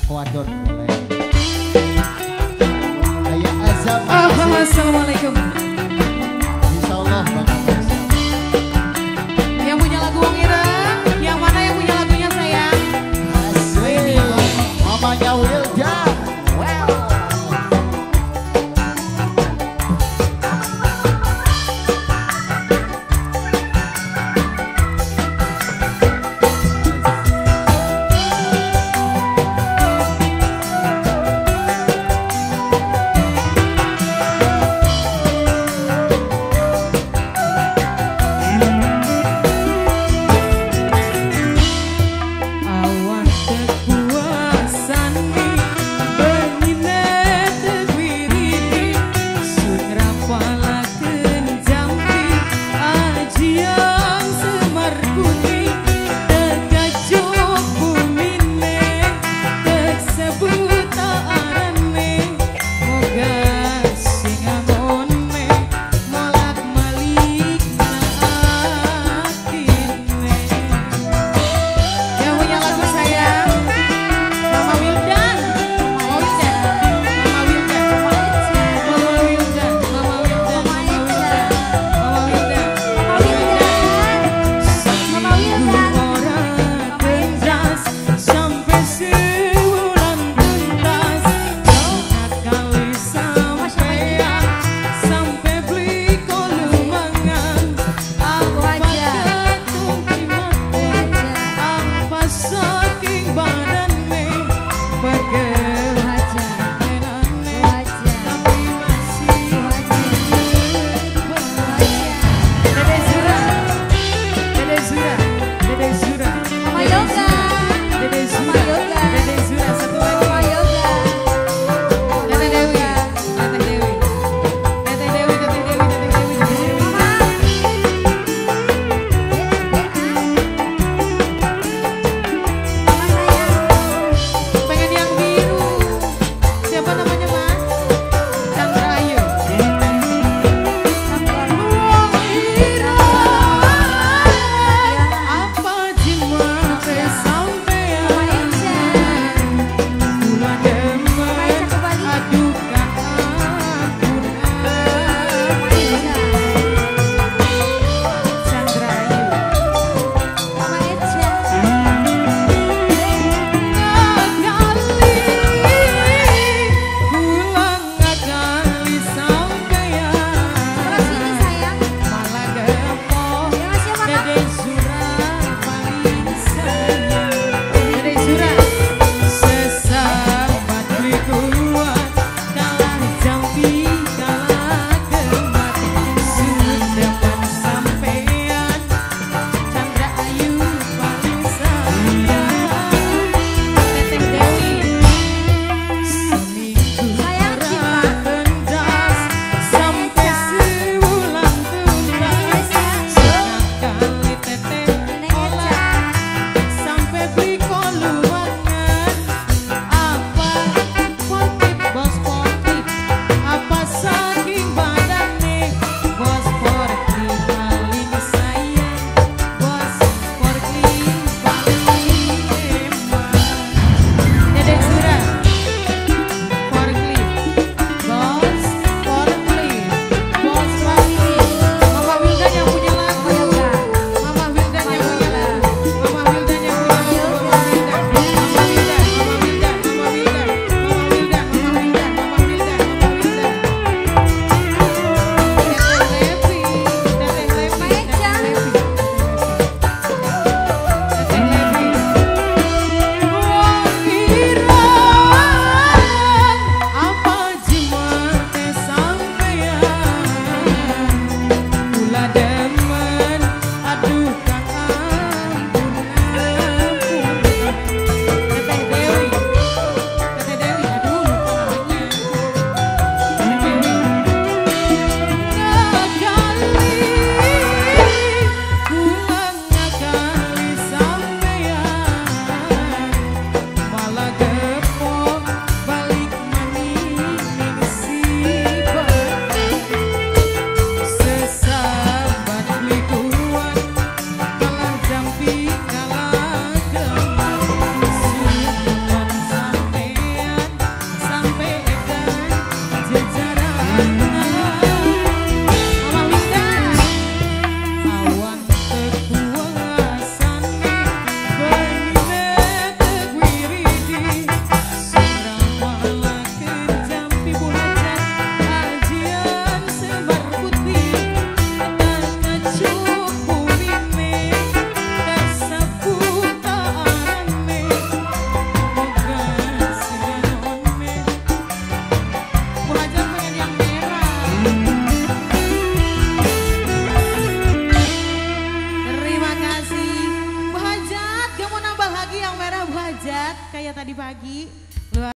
anak wadon boleh. Ayah azam. Assalamualaikum. Insya Allah bakal